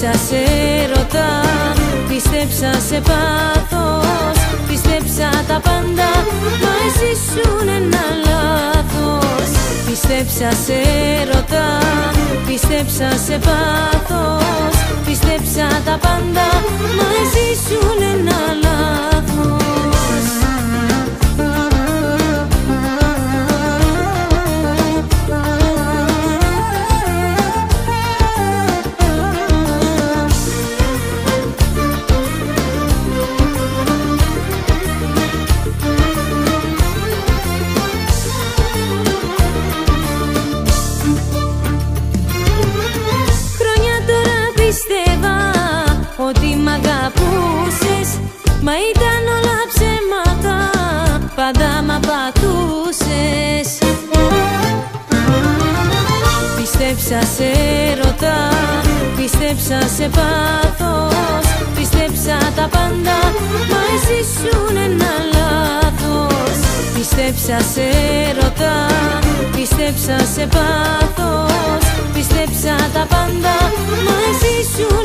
Πίστεψα σε ρωτά, πίστεψα σε πάθος Πίστεψα τα πάντα, μα εσύ σου ένα λάθος. Πίστεψα σε ρωτά, πίστεψα σε πάθος Πίστεψα τα πάντα, μα εσύ σου ένα λάθος σε πάθος Πίστεψα τα πάντα, μα εσύ σου ένα λάθος. Πίστεψα σε ρωτά, πίστεψα σε πάθος Πίστεψα τα πάντα, μα εσύ σου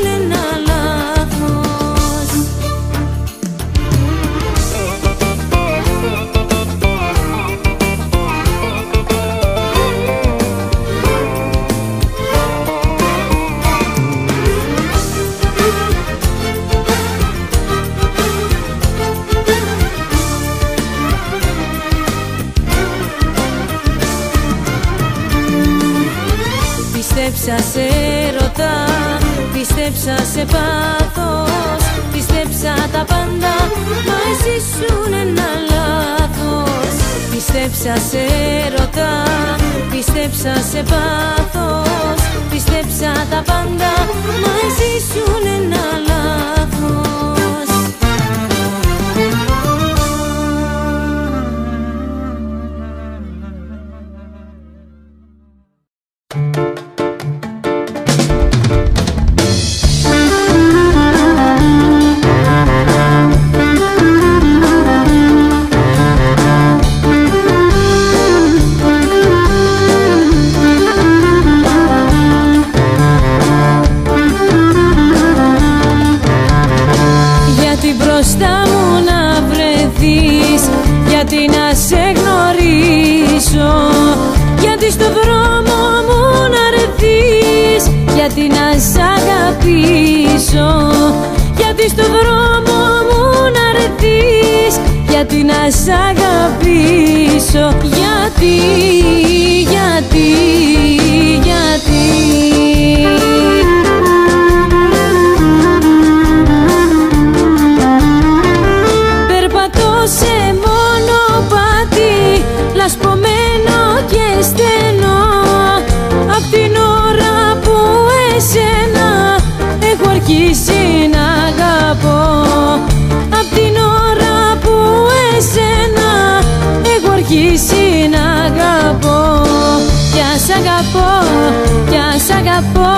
πίστεψα σε πάθος Πίστεψα τα πάντα, μα εσύ σου ένα λάθος Γιατί μπροστά μου να βρεθείς Γιατί να σε γνωρίσω. Γιατί στο δρόμο μου να ρεθείς Γιατί να σ' αγαπήσω. Γιατί στο δρόμο μου να ρεθείς Γιατί να σ' αγαπήσω. Γιατί, γιατί, γιατί αρχίσει να αγαπώ. Απ' την ώρα που εσένα Έχω αρχίσει να αγαπώ. Κι ας αγαπώ, κι ας αγαπώ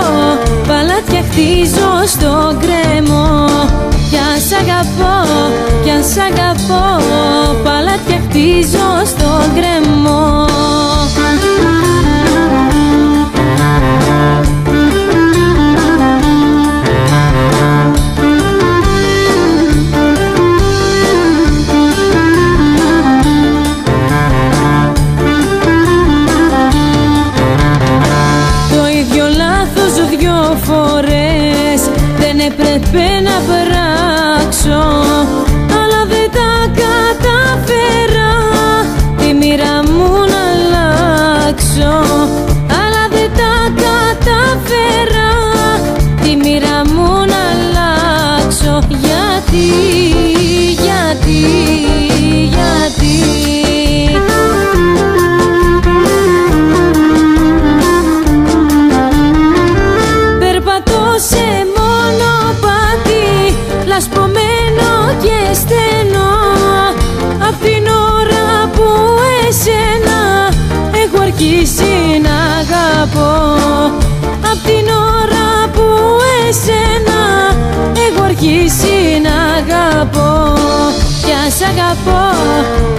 Παλάτια χτίζω στο γκρεμό κι ας αγαπώ, κι ας αγαπώ Παλάτια χτίζω στο γκρεμό μονοπάτι Λασπωμένο και στενό. Απ' την ώρα που εσένα Έχω αρχίσει να αγαπώ. Απ' την ώρα που εσένα Έχω αρχίσει να αγαπώ. Κι ας αγαπώ,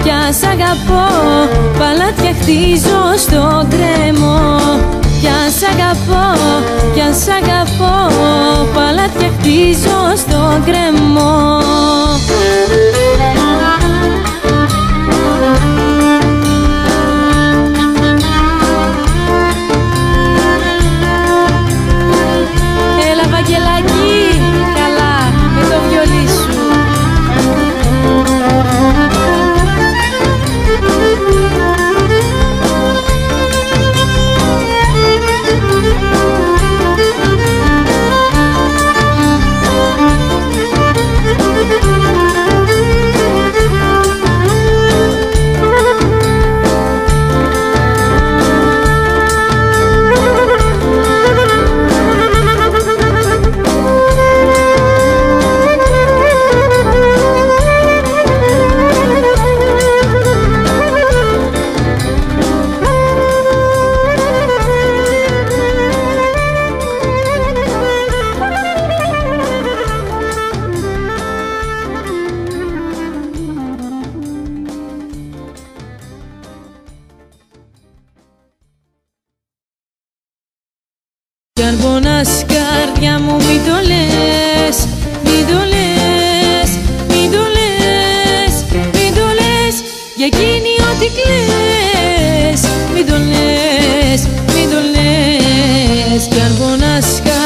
κι ας αγαπώ Παλάτια χτίζω στο γκρεμό αν σ' αγαπώ, κι αν σ' αγαπώ Παλάτια χτίζω στον κρεμό. Λες Κι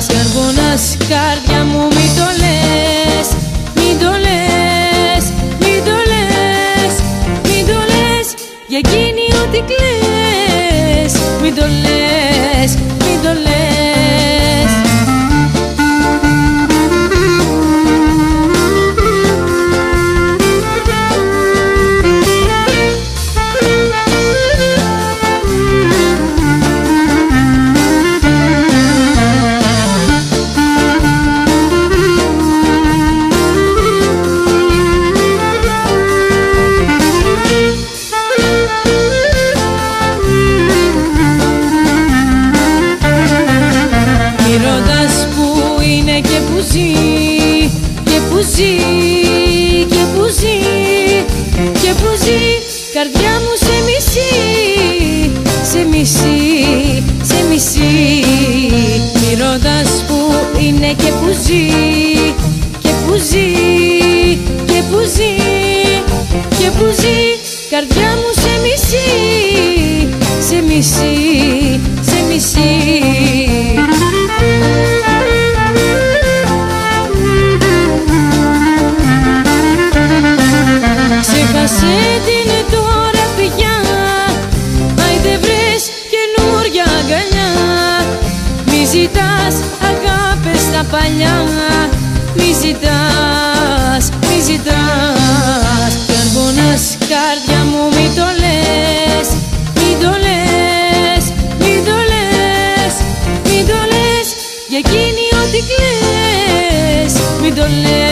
ζητάς Κι αν πονάς καρδιά μου μη το λες Μη το λες, μη το λες, μη το λες Για εκείνη ό,τι κλαις Μη το λες, μη το λες παλιά. Μη ζητάς, μη ζητάς. Κι αν πονάς καρδιά μου μη το λες. Μη το λες, μη το λες, μη το λες Για εκείνη ό,τι κλαις. Μη το λες,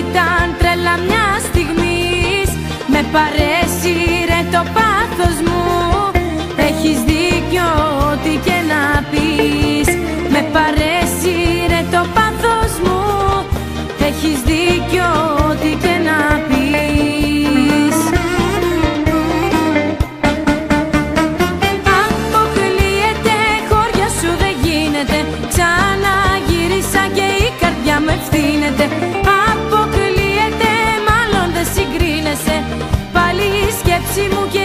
ήταν τρέλα μια στιγμής. Με παρέσυρε το πάθος μου. Έχεις δίκιο ό,τι και να πεις. Με παρέσυρε το πάθος μου. Έχεις δίκιο ό,τι και να πεις. Αποκλείεται χώρια σου δεν γίνεται. Ξαναγύρισα και η καρδιά με ευθύνεται Τι μου και